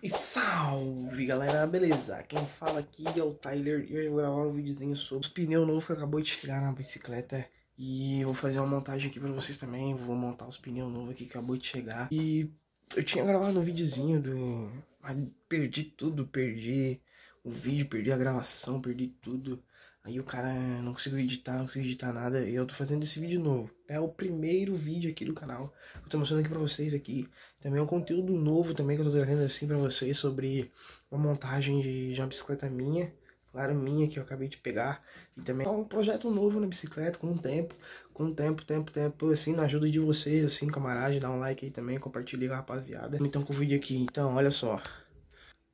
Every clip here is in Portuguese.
E salve galera, beleza? Quem fala aqui é o Tyler e eu vou gravar um videozinho sobre os pneus novos que acabou de chegar na bicicleta. E eu vou fazer uma montagem aqui pra vocês também, vou montar os pneus novos que acabou de chegar. E eu tinha gravado um videozinho do... Mas perdi tudo, perdi o vídeo, perdi a gravação, perdi tudo Aí o cara não conseguiu editar, não conseguiu editar nada e eu tô fazendo esse vídeo novo. É o primeiro vídeo aqui do canal. Eu tô mostrando aqui pra vocês aqui. Também é um conteúdo novo também que eu tô trazendo assim pra vocês sobre uma montagem de, uma bicicleta minha. Claro, minha que eu acabei de pegar. E também é um projeto novo na bicicleta, com o tempo. Com tempo, tempo, tempo, assim, na ajuda de vocês, assim, camarada. Dá um like aí também, compartilha rapaziada. Então com o vídeo aqui. Então, olha só.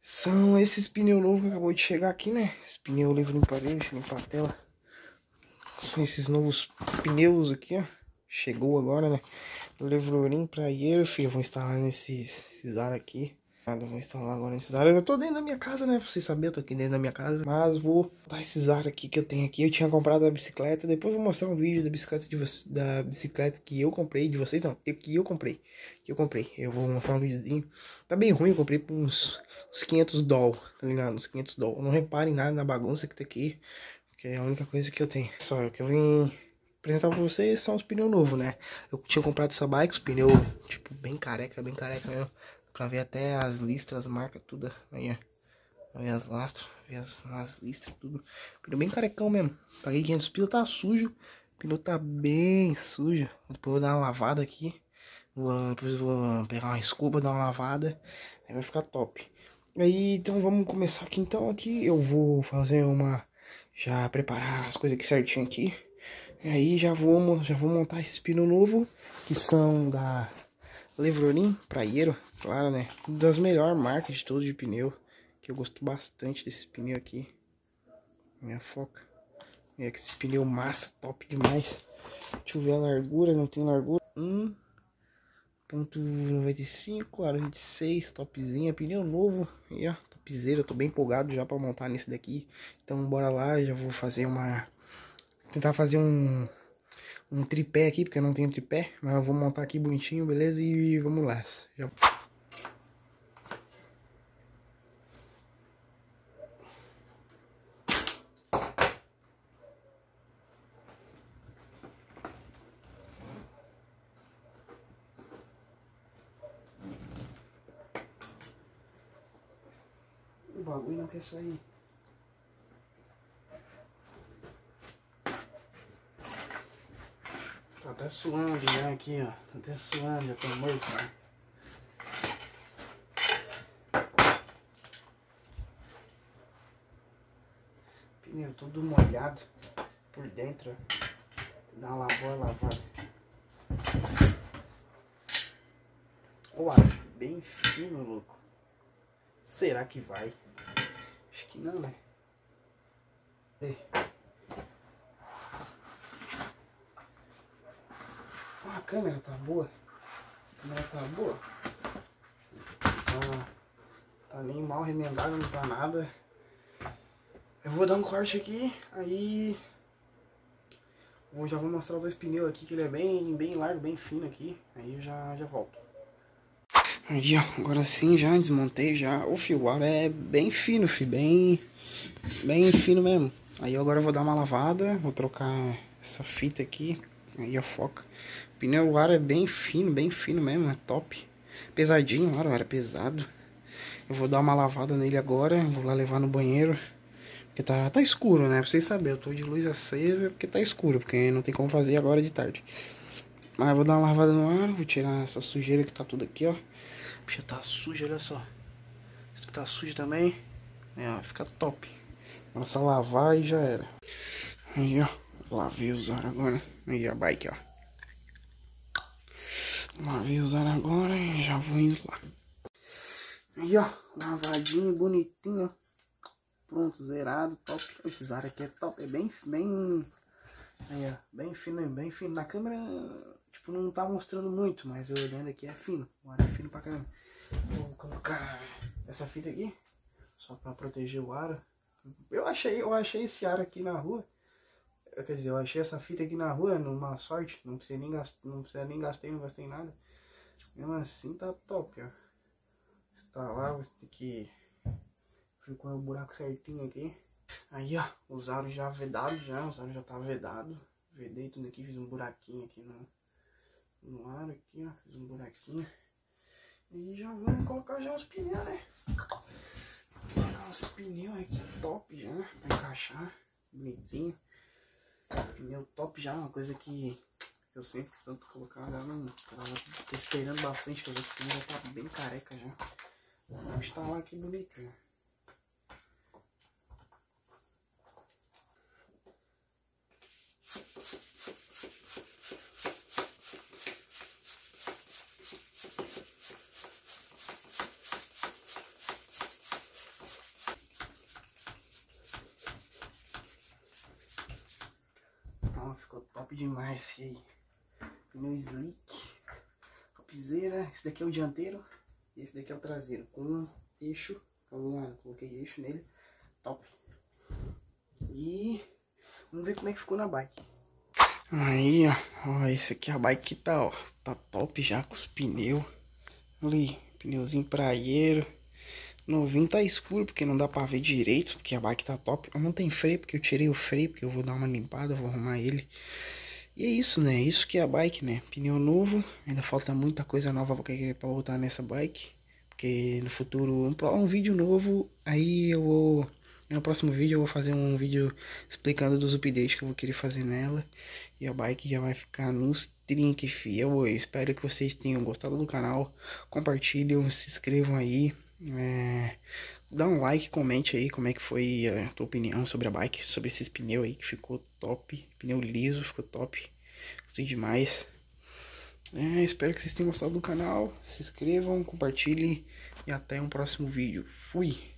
São esses pneus novos que acabou de chegar aqui, né? Esse pneu livre no parede, limpar a tela. São esses novos pneus aqui, ó. Chegou agora, né? Levrorim praieiro, filho. Vou instalar nesses ar aqui. Vou instalar agora ar. Eu tô dentro da minha casa, né? Pra vocês saberem, eu tô aqui dentro da minha casa. Mas vou dar esses ar aqui que eu tenho aqui. Eu tinha comprado a bicicleta. Depois vou mostrar um vídeo da bicicleta de da bicicleta que eu comprei. De vocês, não. Eu, que eu comprei. Que eu comprei. Eu vou mostrar um videozinho. Tá bem ruim. Eu comprei por uns, uns 500 doll. Tá ligado? Uns 500 doll. Não reparem nada na bagunça que tá aqui. Que é a única coisa que eu tenho. Só que eu vim apresentar pra vocês são os pneus novos, né? Eu tinha comprado essa bike, os pneus, tipo, bem careca, bem careca mesmo. Pra ver até as listras, as marcas, tudo. Aí, ó. Ver as lastras, ver as, as listras, tudo. Pneu bem carecão mesmo. Paguei 500 pila, tá sujo. O pneu tá bem sujo. Depois vou dar uma lavada aqui. Vou, depois vou pegar uma escova, dar uma lavada. Aí vai ficar top. Aí, então vamos começar aqui. Então aqui eu vou fazer uma... Já preparar as coisas aqui certinho aqui. E aí já vou, já vou montar esse pneu novo. Que são da Levronin Praieiro, claro, né? Das melhores marcas de todos de pneu. Que eu gosto bastante desses pneus aqui. Minha foca. É que esse pneu massa, top demais. Deixa eu ver a largura, não tem largura. 1.95, aro 26, topzinha, pneu novo. E ó, topzera, tô bem empolgado já pra montar nesse daqui. Então bora lá, já vou fazer uma... Tentar fazer um um tripé aqui, porque eu não tenho tripé. Mas eu vou montar aqui bonitinho, beleza? E vamos lá. Já... O bagulho não quer sair. Tá suando já aqui, ó. Tá até suando, já tô morto, né? Pneu todo molhado por dentro, ó. Dá uma lavada. Ó, acho bem fino, louco. Será que vai? Acho que não, né? Ei. Câmera tá boa. A câmera tá boa. Tá, tá nem mal remendada, não tá nada. Eu vou dar um corte aqui, aí... Eu já vou mostrar os dois pneus aqui, que ele é bem, bem largo, bem fino aqui. Aí eu já, já volto. Aí, ó, agora sim, já desmontei, já. O fio, o ar é bem fino, fi, bem, bem fino mesmo. Aí eu agora vou dar uma lavada, vou trocar essa fita aqui, Aí a foca. Pneu ar é bem fino, bem fino mesmo, é top. Pesadinho o ar, ar é pesado. Eu vou dar uma lavada nele agora, vou lá levar no banheiro. Porque tá, tá escuro, né? Pra vocês saberem, eu tô de luz acesa porque tá escuro, porque não tem como fazer agora de tarde. Mas vou dar uma lavada no ar, vou tirar essa sujeira que tá tudo aqui, ó. Puxa, tá suja, olha só. Isso tá sujo também. É, ó, fica top. Começa a lavar e já era. Aí, ó. Lavei os ar agora. Aí a bike, ó. Lavei os ar agora e já vou indo lá. Aí, ó. Lavadinho, bonitinho, Pronto, zerado, top. Esses ar aqui é top. É bem, bem... Aí, ó. Bem fino, bem fino. Na câmera, tipo, não tá mostrando muito, mas eu olhando aqui é fino. O ar é fino pra caramba. Vou colocar essa fita aqui. Só pra proteger o ar. Eu achei, eu achei esse ar aqui na rua. Quer dizer, eu achei essa fita aqui na rua, numa sorte. Não precisa nem gastar, não precisa nem gastei, não gastei nada. Mesmo assim tá top, ó. instalar, vou ter que ficou o buraco certinho aqui. Aí, ó, os aros já vedados já, os aros já tá vedado. Vedei tudo aqui, fiz um buraquinho aqui no, no aro aqui, ó, fiz um buraquinho. E já vamos colocar já os pneus, né? Colocar os pneus aqui top já, pra encaixar, bonitinho. Pneu top já, uma coisa que eu sempre quis tanto colocar, já não, tô esperando bastante, que os outros pneus já tá bem careca já. Vou instalar aqui bonitinho. Ficou top demais esse aí. Pneu slick. Topzera. Esse daqui é o dianteiro. E esse daqui é o traseiro. Com eixo. Coloquei eixo nele. Top. E vamos ver como é que ficou na bike. Aí, ó. ó esse aqui é a bike que tá, ó. Tá top já com os pneus. Ali, pneuzinho praieiro. Novinho tá escuro porque não dá pra ver direito, porque a bike tá top. Não tem freio porque eu tirei o freio, porque eu vou dar uma limpada, vou arrumar ele. E é isso, né? Isso que é a bike, né? Pneu novo, ainda falta muita coisa nova pra, voltar nessa bike. Porque no futuro, um, um vídeo novo, aí eu vou... No próximo vídeo eu vou fazer um vídeo explicando dos updates que eu vou querer fazer nela. E a bike já vai ficar nos trinques, fiel. Eu espero que vocês tenham gostado do canal. Compartilhem, se inscrevam aí. É, dá um like, comente aí como é que foi a tua opinião sobre a bike, sobre esses pneus aí que ficou top, pneu liso, ficou top, gostei demais. É, espero que vocês tenham gostado do canal, se inscrevam, compartilhem e até um próximo vídeo. Fui!